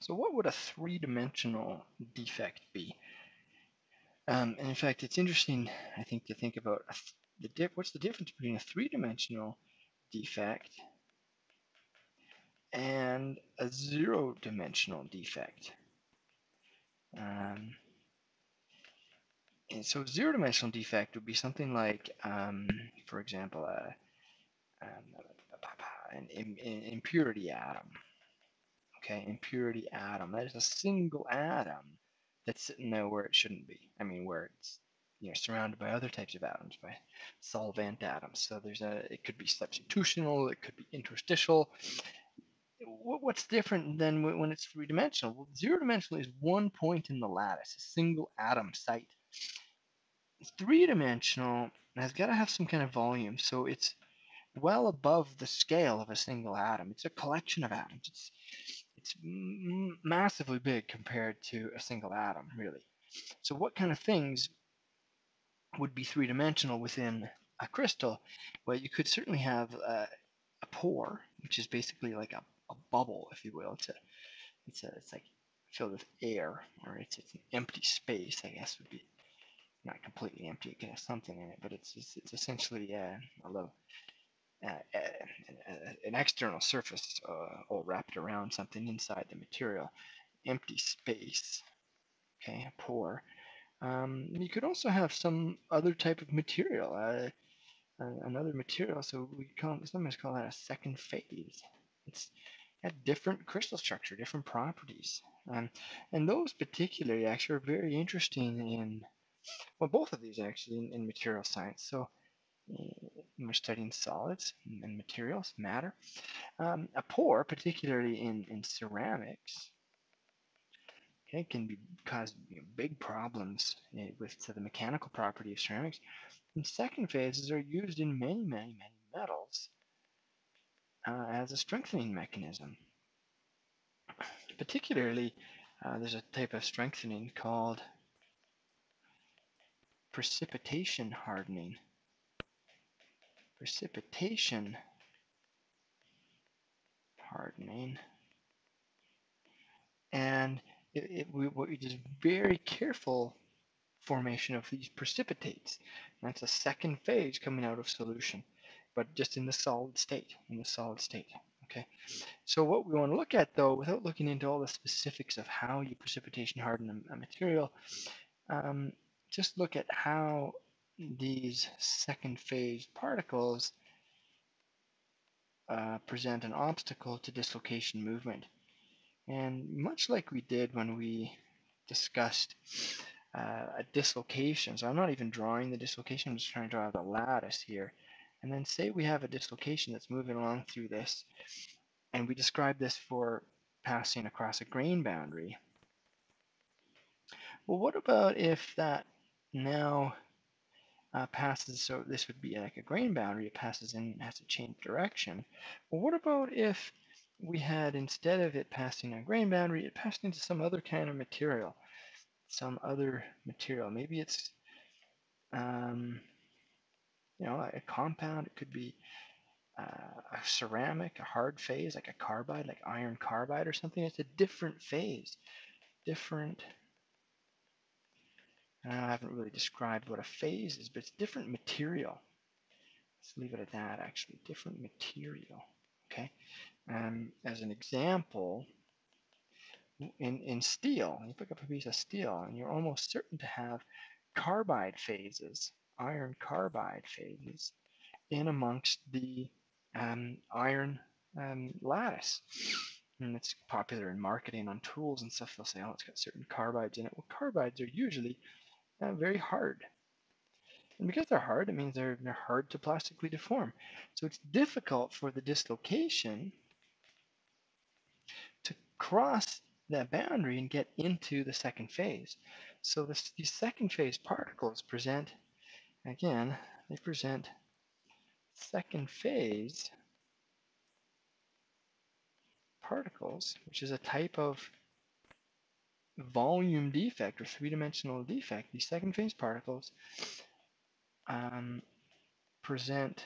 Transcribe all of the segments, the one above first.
So what would a three-dimensional defect be? Um, and in fact, it's interesting, I think, to think about the dip, what's the difference between a three-dimensional defect and a zero-dimensional defect. Um, and so zero-dimensional defect would be something like, um, for example, a, um, an, an impurity atom. Okay, impurity atom. That is a single atom that's sitting there where it shouldn't be. I mean, where it's you know surrounded by other types of atoms, by solvent atoms. So there's a it could be substitutional, it could be interstitial. What's different than when it's three dimensional? Well, zero dimensional is one point in the lattice, a single atom site. Three dimensional has got to have some kind of volume, so it's well above the scale of a single atom. It's a collection of atoms. It's it's massively big compared to a single atom, really. So what kind of things would be three-dimensional within a crystal? Well, you could certainly have a, a pore, which is basically like a, a, bubble, if you will. It's a, it's a, it's like filled with air, or it's, it's an empty space, I guess would be not completely empty. It can have something in it, but it's it's, it's essentially uh, a little uh, an external surface uh, all wrapped around something inside the material, empty space, okay, pore. Um, you could also have some other type of material, uh, another material, so we call sometimes call that a second phase. It's a different crystal structure, different properties. Um, and those particularly actually are very interesting in, well, both of these actually in, in material science. So we're studying solids and materials, matter. Um, a pore, particularly in, in ceramics, okay, can be cause you know, big problems eh, with the mechanical property of ceramics. And second phases are used in many, many, many metals uh, as a strengthening mechanism. Particularly, uh, there's a type of strengthening called precipitation hardening precipitation hardening. And it, it, we, we just very careful formation of these precipitates. And that's a second phase coming out of solution, but just in the solid state, in the solid state. Okay, so what we want to look at though, without looking into all the specifics of how you precipitation harden a, a material, um, just look at how these second phase particles uh, present an obstacle to dislocation movement. And much like we did when we discussed uh, a dislocation, so I'm not even drawing the dislocation, I'm just trying to draw the lattice here. And then say we have a dislocation that's moving along through this, and we describe this for passing across a grain boundary. Well, what about if that now uh, passes, so this would be like a grain boundary, it passes in, and has to change direction. Well, what about if we had, instead of it passing a grain boundary, it passed into some other kind of material, some other material. Maybe it's, um, you know, a compound, it could be uh, a ceramic, a hard phase, like a carbide, like iron carbide or something. It's a different phase, different I haven't really described what a phase is, but it's different material. Let's leave it at that, actually. Different material, okay? Um, as an example, in, in steel, you pick up a piece of steel, and you're almost certain to have carbide phases, iron carbide phases, in amongst the um, iron um, lattice. And it's popular in marketing on tools and stuff. They'll say, oh, it's got certain carbides in it. Well, carbides are usually uh, very hard. And because they're hard, it means they're, they're hard to plastically deform. So it's difficult for the dislocation to cross that boundary and get into the second phase. So this, these second phase particles present, again, they present second phase particles, which is a type of volume defect or three-dimensional defect, these second phase particles um, present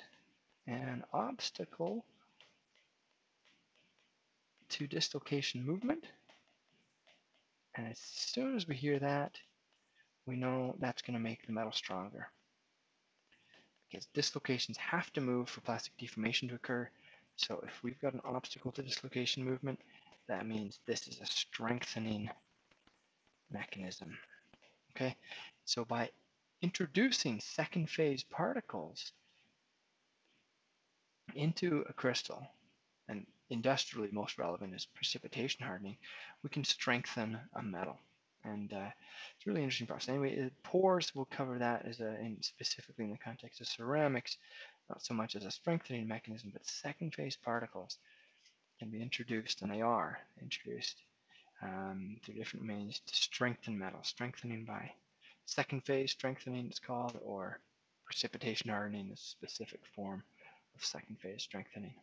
an obstacle to dislocation movement And as soon as we hear that, we know that's going to make the metal stronger. Because dislocations have to move for plastic deformation to occur. So if we've got an obstacle to dislocation movement, that means this is a strengthening mechanism. Okay, so by introducing second phase particles into a crystal, and industrially most relevant is precipitation hardening, we can strengthen a metal. And uh, it's really interesting process. Anyway, pores we'll cover that as a, in specifically in the context of ceramics, not so much as a strengthening mechanism, but second phase particles can be introduced, and they are introduced um, through different means to strengthen metal, strengthening by second phase strengthening it's called, or precipitation hardening is a specific form of second phase strengthening.